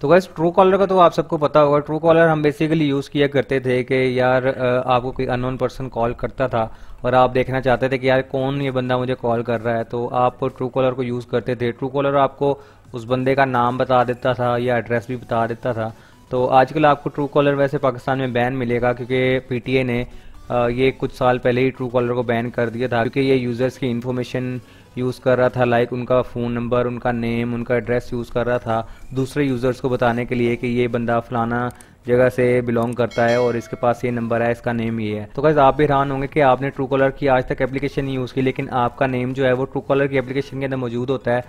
तो gas true collar का तो आप सबको पता होगा ट्रू कॉलर हम बेसिकली यूज़ किया करते थे कि यार आपको कोई अननोन पर्सन कॉल करता था और आप देखना चाहते थे कि यार कौन ये बंदा मुझे कॉल कर रहा है तो आप ट्रू कॉलर को यूज़ करते थे। ट्रू कॉलर आपको उस बंदे का नाम बता देता था या एड्रेस भी बता देता था। तो आजकल आपको ट्रू कॉलर वैसे पाकिस्तान में बैन मिलेगा क्योंकि पीटीए ने ये कुछ साल पहले ही ट्रू कॉलर को बैन कर दिया था, क्योंकि ये यूज़र्स की इन्फॉर्मेशन यूज़ कर रहा था लाइक उनका फ़ोन नंबर उनका नेम उनका एड्रेस यूज़ कर रहा था दूसरे यूज़र्स को बताने के लिए कि ये बंदा फलाना जगह से बिलोंग करता है और इसके पास ये नंबर है, इसका नेम ये है। तो कैसे आप भी हैरान होंगे कि आपने ट्रू कॉलर की आज तक एप्लीकेशन नहीं यूज़ की, लेकिन आपका नेम जो है वो ट्रू कॉलर की एप्लीकेशन के अंदर मौजूद होता है।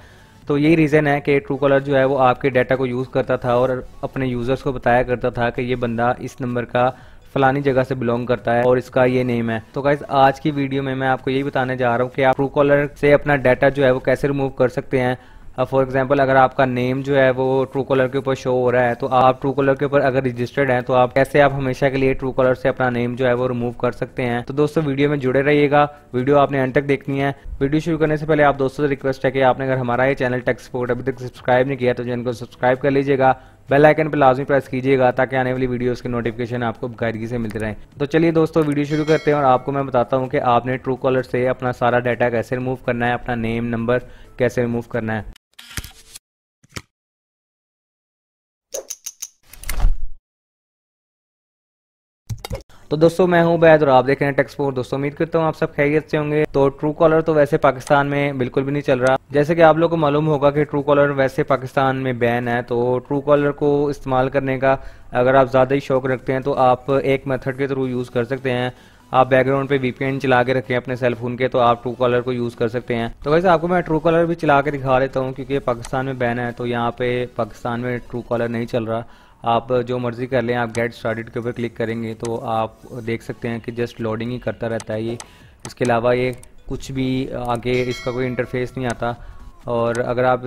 तो यही रीज़न है कि ट्रू कॉलर जो है वो आपके डाटा को यूज़ करता था और अपने यूज़र्स को बताया करता था कि ये बंदा इस नंबर का फलानी जगह से बिलोंग करता है और इसका ये नेम है। तो गाइज़ आज की वीडियो में मैं आपको यही बताने जा रहा हूँ कि आप ट्रू कॉलर से अपना डाटा जो है वो कैसे रिमूव कर सकते हैं। फॉर एग्ज़ाम्पल अगर आपका नेम जो है वो ट्रू कॉलर के ऊपर शो हो रहा है तो आप ट्रू कॉलर के ऊपर अगर रजिस्टर्ड हैं तो आप कैसे आप हमेशा के लिए ट्रू कॉलर से अपना नेम जो है वो रिमूव कर सकते हैं। तो दोस्तों वीडियो में जुड़े रहिएगा। वीडियो आपने अंत तक देखनी है। वीडियो शुरू करने से पहले आप दोस्तों से रिक्वेस्ट है कि आपने अगर हमारा ये चैनल टेक्स सपोर्ट अभी तक सब्सक्राइब नहीं किया तो चैनल को सब्सक्राइब कर लीजिएगा। बेल आइकन पर लाजमी प्रेस कीजिएगा ताकि आने वाली वीडियोस के नोटिफिकेशन आपको बकायदगी से मिलते रहें। तो चलिए दोस्तों, वीडियो शुरू करते हैं और आपको मैं बताता हूँ कि आपने ट्रू कॉलर से अपना सारा डाटा कैसे रिमूव करना है, अपना नेम नंबर कैसे रिमूव करना है। तो दोस्तों, मैं हूँ बैद और आप देख रहे हैं टेक्सपोर्ट दोस्तों, उम्मीद करता हूँ आप सब खैरियत से होंगे। तो ट्रू कॉलर तो वैसे पाकिस्तान में बिल्कुल भी नहीं चल रहा। जैसे कि आप लोग को मालूम होगा कि ट्रू कॉलर वैसे पाकिस्तान में बैन है तो ट्रू कॉलर को इस्तेमाल करने का अगर आप ज़्यादा ही शौक रखते हैं तो आप एक मेथड के थ्रू यूज़ कर सकते हैं। आप बैकग्राउंड पे वीपीएन चला के रखें अपने सेल फ़ोन के तो आप ट्रू कॉलर को यूज़ कर सकते हैं। तो वैसे आपको मैं ट्रू कॉलर भी चला के दिखा देता हूँ, क्योंकि पाकिस्तान में बैन है तो यहाँ पे पाकिस्तान में ट्रू कॉलर नहीं चल रहा। आप जो मर्ज़ी कर लें, आप गेट स्टार्टेड के ऊपर क्लिक करेंगे तो आप देख सकते हैं कि जस्ट लोडिंग ही करता रहता है ये। इसके अलावा ये कुछ भी आगे इसका कोई इंटरफेस नहीं आता। और अगर आप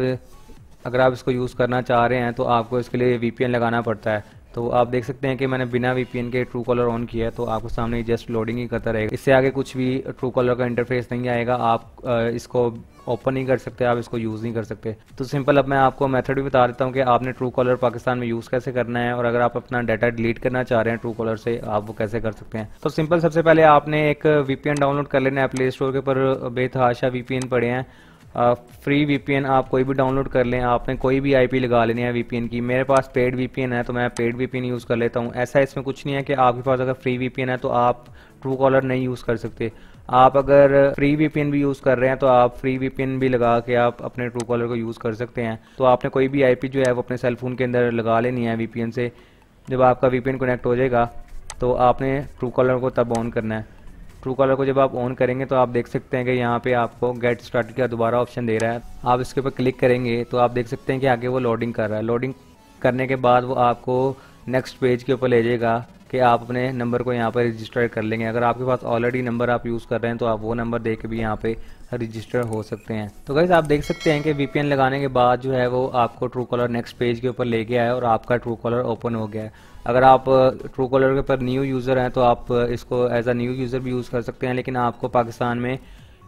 अगर आप इसको यूज़ करना चाह रहे हैं तो आपको इसके लिए वीपीएन लगाना पड़ता है। तो आप देख सकते हैं कि मैंने बिना वीपीएन के ट्रू कॉलर ऑन किया है तो आपको सामने जस्ट लोडिंग ही करता रहेगा। इससे आगे कुछ भी ट्रू कॉलर का इंटरफेस नहीं आएगा, आप इसको ओपन नहीं कर सकते, आप इसको यूज़ नहीं कर सकते। तो सिंपल अब मैं आपको मेथड भी बता देता हूँ कि आपने ट्रू कॉलर पाकिस्तान में यूज़ कैसे करना है, और अगर आप अपना डाटा डिलीट करना चाह रहे हैं ट्रू कॉलर से, आप वो कैसे कर सकते हैं। तो सिंपल सबसे पहले आपने एक वीपीएन डाउनलोड कर लेना है प्ले स्टोर के ऊपर। बेतहाशा वीपीएन पड़े हैं। फ्री वीपीएन आप कोई भी डाउनलोड कर लें, आपने कोई भी आईपी लगा लेनी है वीपीएन की। मेरे पास पेड वीपीएन है तो मैं पेड वीपीएन यूज़ कर लेता हूँ। ऐसा इसमें कुछ नहीं है कि आपके पास अगर फ्री वीपीएन है तो आप ट्रू कॉलर नहीं यूज़ कर सकते। आप अगर फ्री वीपीएन भी यूज़ कर रहे हैं तो आप फ्री वीपीएन भी लगा के आप अपने ट्रू कॉलर को यूज़ कर सकते हैं। तो आपने कोई भी आईपी जो है वो अपने सेलफोन के अंदर लगा लेनी है वीपीएन से। जब आपका वीपीएन कनेक्ट हो जाएगा तो आपने ट्रू कॉलर को तब ऑन करना है। ट्रू कॉलर को जब आप ऑन करेंगे तो आप देख सकते हैं कि यहाँ पे आपको गेट स्टार्ट का दोबारा ऑप्शन दे रहा है। आप इसके ऊपर क्लिक करेंगे तो आप देख सकते हैं कि आगे वो लोडिंग कर रहा है। लोडिंग करने के बाद वो आपको नेक्स्ट पेज के ऊपर ले जाएगा। कि आप अपने नंबर को यहाँ पर रजिस्टर कर लेंगे। अगर आपके पास ऑलरेडी नंबर आप यूज़ कर रहे हैं तो आप वो नंबर दे के भी यहाँ पे रजिस्टर हो सकते हैं। तो गैस आप देख सकते हैं कि वीपीएन लगाने के बाद जो है वो आपको ट्रू कॉलर नेक्स्ट पेज के ऊपर ले गया है और आपका ट्रू कॉलर ओपन हो गया है। अगर आप ट्रू कॉलर के ऊपर न्यू यूज़र हैं तो आप इसको एज अ न्यू यूज़र भी यूज़ कर सकते हैं, लेकिन आपको पाकिस्तान में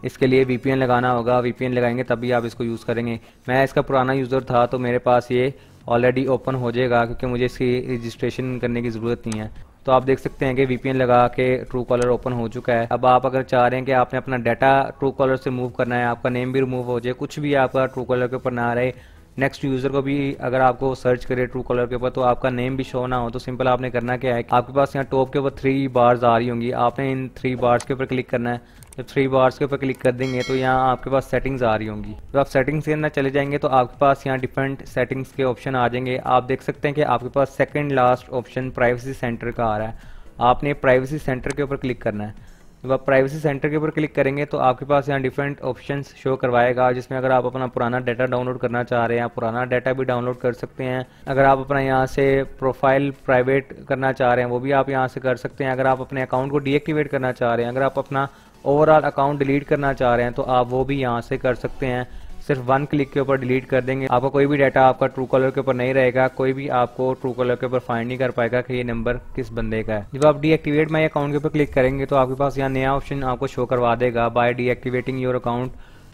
इसके लिए वीपीएन लगाना होगा। वीपीएन लगाएँगे, तभी आप इसको यूज़ करेंगे। मैं इसका पुराना यूज़र था तो मेरे पास ये ऑलरेडी ओपन हो जाएगा, क्योंकि मुझे इसकी रजिस्ट्रेशन करने की ज़रूरत नहीं है। तो आप देख सकते हैं कि वीपीएन लगा के ट्रू कॉलर ओपन हो चुका है। अब आप अगर चाह रहे हैं कि आपने अपना डाटा ट्रू कॉलर से मूव करना है, आपका नेम भी रिमूव हो जाए, कुछ भी आपका ट्रू कॉलर के ऊपर ना रहे नेक्स्ट यूज़र को भी अगर आपको सर्च करे ट्रू कॉलर के ऊपर तो आपका नेम भी शो ना हो तो सिंपल आपने करना क्या है आपके पास यहाँ टॉप के ऊपर थ्री बार्स आ रही होंगी। आपने इन थ्री बार्स के ऊपर क्लिक करना है। जब थ्री बार्स के ऊपर क्लिक कर देंगे तो यहाँ आपके पास सेटिंग्स आ रही होंगी। जब आप सेटिंग्स के अंदर चले जाएँगे तो आपके पास यहाँ डिफरेंट सेटिंग्स के ऑप्शन आ जाएँगे। आप देख सकते हैं कि आपके पास second last option privacy centre का आ रहा है। आपने प्राइवेसी सेंटर के ऊपर क्लिक करना है। जब आप प्राइवेसी सेंटर के ऊपर क्लिक करेंगे तो आपके पास यहाँ डिफरेंट ऑप्शन शो करवाएगा, जिसमें अगर आप अपना पुराना डाटा डाउनलोड करना चाह रहे हैं पुराना डाटा भी डाउनलोड कर सकते हैं। अगर आप अपना यहाँ से प्रोफ़ाइल प्राइवेट करना चाह रहे हैं, वो भी आप यहाँ से कर सकते हैं। अगर आप अपने अकाउंट को डीएक्टिवेट करना चाह रहे हैं, अगर आप अपना ओवरऑल अकाउंट डिलीट करना चाह रहे हैं तो आप वो भी यहाँ से कर सकते हैं। सिर्फ़ वन क्लिक के ऊपर डिलीट कर देंगे। आपका कोई भी डाटा आपका ट्रू कॉलर के ऊपर नहीं रहेगा। कोई भी आपको ट्रू कॉलर के ऊपर फाइंड नहीं कर पाएगा कि ये नंबर किस बंदे का है। जब आप डीएक्टिवेट माई अकाउंट के ऊपर क्लिक करेंगे तो आपके पास यहाँ नया ऑप्शन आपको शो करवा देगा। By deactivating your account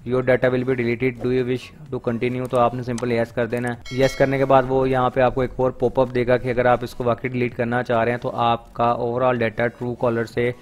your data will be deleted do you wish to continue तो आपने सिंपल येस कर देना है। येस करने के बाद वो यहाँ पे आपको एक और पॉपअप देगा कि अगर आप इसको वाकई डिलीट करना चाह रहे हैं तो आपका ओवरऑल डाटा ट्रू कॉलर से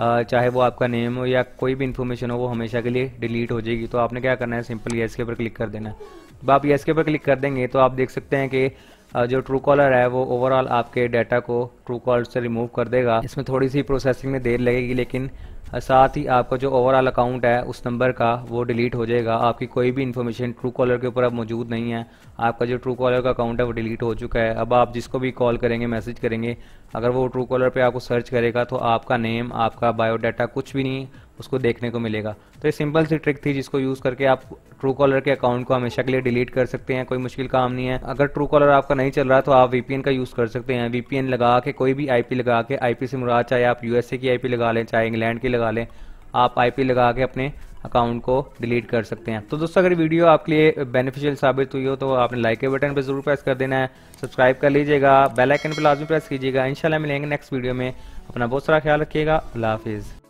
चाहे वो आपका नेम हो या कोई भी इन्फॉर्मेशन हो, वो हमेशा के लिए डिलीट हो जाएगी। तो आपने क्या करना है? सिंपल येस के ऊपर क्लिक कर देना है। जब आप येस के ऊपर क्लिक कर देंगे तो आप देख सकते हैं कि जो ट्रू कॉलर है, वो ओवरऑल आपके डाटा को ट्रू कॉलर से रिमूव कर देगा। इसमें थोड़ी सी प्रोसेसिंग में देर लगेगी, लेकिन साथ ही आपका जो ओवरऑल अकाउंट है, उस नंबर का वो डिलीट हो जाएगा। आपकी कोई भी इन्फॉर्मेशन ट्रू कॉलर के ऊपर अब मौजूद नहीं है। आपका जो ट्रू कॉलर का अकाउंट है, वो डिलीट हो चुका है। अब आप जिसको भी कॉल करेंगे मैसेज करेंगे, अगर वो ट्रू कॉलर पे आपको सर्च करेगा तो आपका नेम आपका बायोडाटा कुछ भी नहीं उसको देखने को मिलेगा। तो ये सिंपल सी ट्रिक थी जिसको यूज़ करके आप ट्रू कॉलर के अकाउंट को हमेशा के लिए डिलीट कर सकते हैं, कोई मुश्किल काम नहीं है। अगर ट्रू कॉलर आपका नहीं चल रहा तो आप वीपीएन का यूज़ कर सकते हैं। वीपीएन लगा के, कोई भी आईपी लगा के आईपी से मुराद चाहे आप यूएसए की आईपी लगा लें, चाहे इंग्लैंड की लगा लें, आप आईपी लगा के अपने अकाउंट को डिलीट कर सकते हैं। तो दोस्तों, अगर वीडियो आपके लिए बेनिफिशियल साबित हुई हो तो आपने लाइक के बटन पर ज़रूर प्रेस कर देना है। सब्सक्राइब कर लीजिएगा बेल आइकन पर लाजमी प्रेस कीजिएगा। इंशाल्लाह मिलेंगे नेक्स्ट वीडियो में। अपना बहुत सारा ख्याल रखिएगा। अल्लाह हाफिज़।